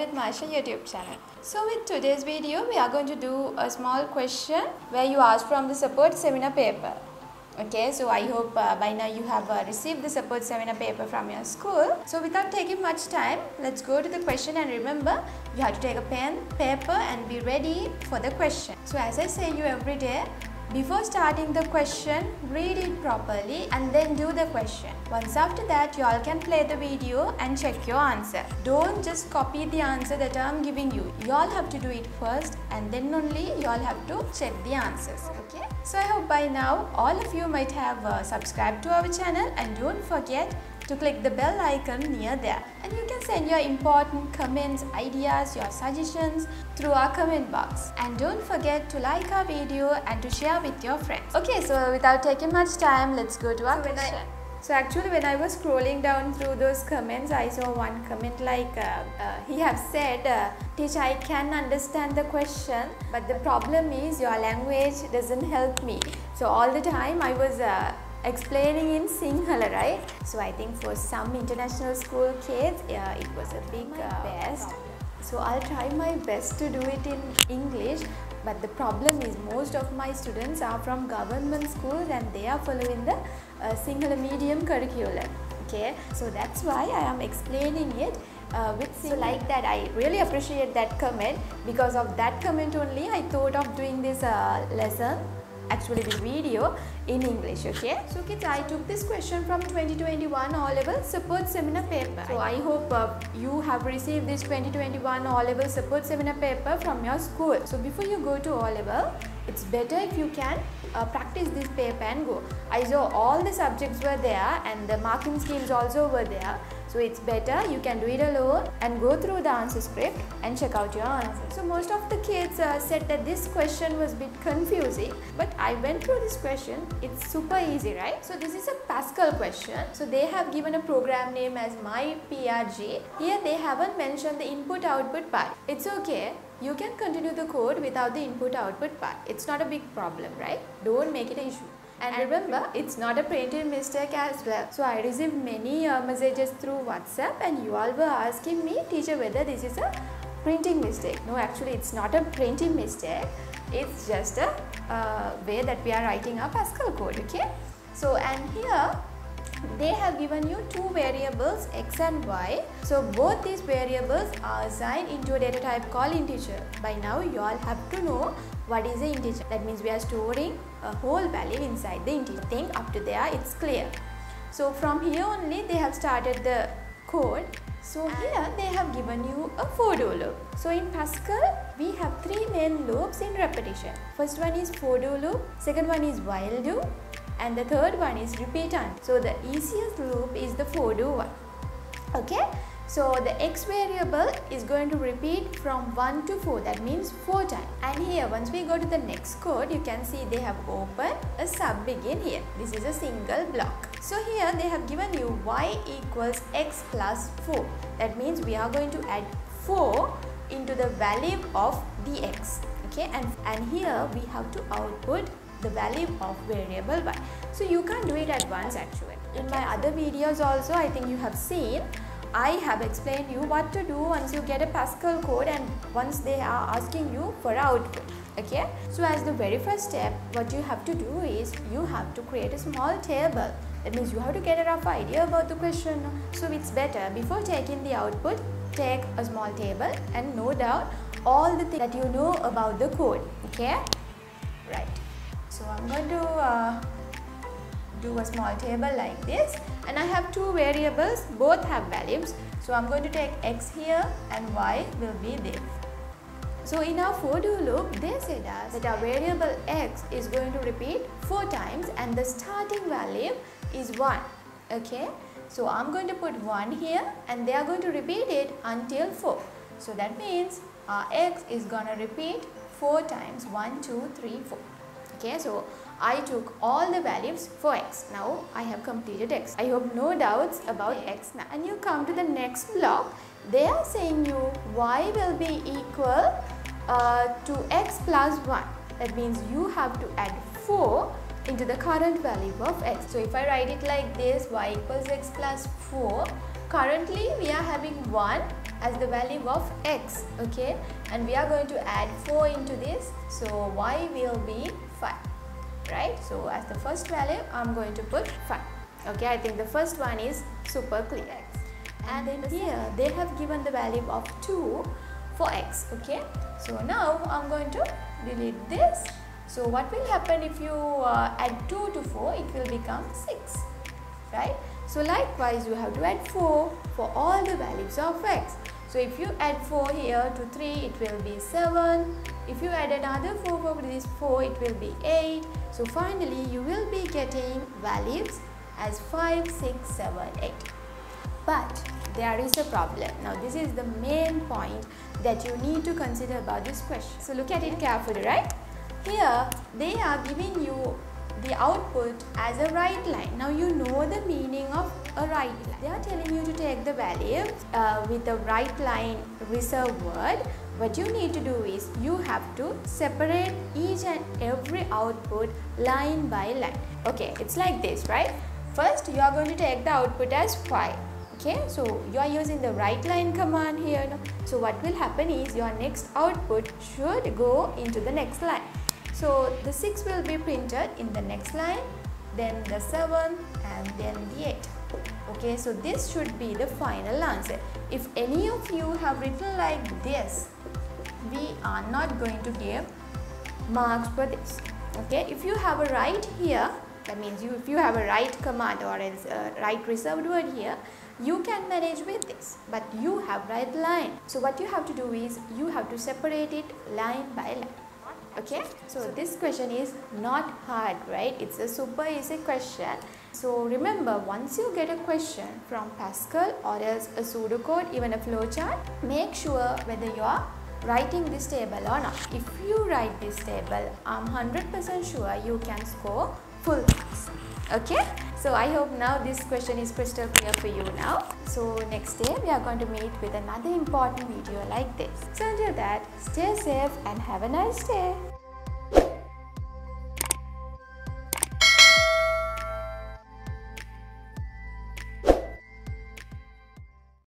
with Malsha YouTube channel. So with today's video, we are going to do a small question where you ask from the support seminar paper. Okay, so I hope uh, by now you have uh, received the support seminar paper from your school. So without taking much time, let's go to the question and remember, you have to take a pen, paper and be ready for the question. So as I say you every day, before starting the question, read it properly and then do the question. Once after that, you all can play the video and check your answer. Don't just copy the answer that I am giving you. You all have to do it first and then only you all have to check the answers. Okay? So I hope by now all of you might have uh, subscribed to our channel and don't forget to click the bell icon near there and you can send your important comments, ideas, your suggestions through our comment box. And don't forget to like our video and to share with your friends. Okay, so without taking much time, let's go to our So question. So actually when I was scrolling down through those comments, I saw one comment like uh, uh, he have said, uh, teacher I can understand the question but the problem is your language doesn't help me. So all the time I was uh, explaining in Sinhala, right? So I think for some international school kids, uh, it was a big uh, best. So I'll try my best to do it in English. But the problem is most of my students are from government schools and they are following the uh, Sinhala medium curriculum. Okay, so that's why I am explaining it uh, with so like that. I really appreciate that comment. Because of that comment only, I thought of doing this uh, lesson actually the video in English okay? So kids I took this question from 2021 O level support seminar paper. So I hope uh, you have received this 2021 O level support seminar paper from your school. So before you go to O level it's better if you can uh, practice this paper and go. I saw all the subjects were there and the marking schemes also were there so it's better you can do it alone and go through the answer script and check out your answer. So most of the kids uh, said that this question was a bit confusing but I went through this question. It's super easy right? So this is a Pascal question. So they have given a program name as myPRG. Here they haven't mentioned the input output part. It's okay. You can continue the code without the input output part. It's not a big problem right? Don't make it an issue. And remember, it's not a printing mistake as well. So I received many uh, messages through WhatsApp and you all were asking me, teacher, whether this is a printing mistake. No, actually it's not a printing mistake. It's just a uh, way that we are writing our Pascal code, okay? So, and here they have given you two variables x and y. So both these variables are assigned into a data type called integer. By now you all have to know what is the integer. That means we are storing a whole value inside the integer. Think up to there it's clear. So from here only they have started the code. So here they have given you a for do loop. So in Pascal we have three main loops in repetition. First one is for do loop, second one is while do and the third one is repeat and. So the easiest loop is the for do one. Okay. So the x variable is going to repeat from 1 to 4 that means 4 times and here once we go to the next code you can see they have opened a sub begin here this is a single block. So here they have given you y equals x plus 4 that means we are going to add 4 into the value of the x okay and, and here we have to output the value of variable y. So you can't do it at once actually. In my other videos also I think you have seen I have explained you what to do once you get a Pascal code and once they are asking you for output. Okay. So as the very first step what you have to do is you have to create a small table. That means you have to get a rough idea about the question. So it's better before taking the output take a small table and note down all the things that you know about the code. Okay. So I'm going to uh, do a small table like this and I have two variables both have values so I'm going to take x here and y will be this. So in our for do loop they said us that our variable x is going to repeat 4 times and the starting value is 1 okay. So I'm going to put 1 here and they are going to repeat it until 4. So that means our x is going to repeat 4 times 1, 2, 3, 4 okay so I took all the values for x. Now I have completed x. I hope no doubts about x now. And you come to the next block. They are saying you y will be equal uh, to x plus 1 that means you have to add 4 into the current value of x. So if I write it like this y equals x plus 4 currently we are having 1 as the value of x okay? And we are going to add 4 into this. So y will be 5 right so as the first value i'm going to put 5 okay i think the first one is super clear and then here they have given the value of 2 for x okay? So now i'm going to delete this. So what will happen if you uh, add 2 to 4 it will become 6 right? So likewise you have to add 4 for all the values of x so if you add 4 here to 3 it will be 7 if you add another 4 for this 4 it will be 8 so finally you will be getting values as 5 6 7 8 but there is a problem. Now this is the main point that you need to consider about this question. So look at it carefully right? Here they are giving you the output as a write line. Now you know the meaning of a write line. They are telling you to take the value uh, with the write line reserve word. What you need to do is you have to separate each and every output line by line. Okay, it's like this, right? First, you are going to take the output as 5. Okay, so you are using the write line command here. So what will happen is your next output should go into the next line. So the 6 will be printed in the next line, then the 7 and then the 8. Okay, so this should be the final answer. If any of you have written like this, we are not going to give marks for this. Okay, if you have a write here, that means you if you have a write command or else a write reserved word here, you can manage with this but you have write line so what you have to do is you have to separate it line by line okay so this question is not hard right? It's a super easy question. So remember once you get a question from Pascal or else a pseudocode even a flowchart make sure whether you are writing this table or not. If you write this table I'm 100% sure you can score full marks okay so I hope now this question is crystal clear for you now. So next day we are going to meet with another important video like this. So until that, stay safe and have a nice day.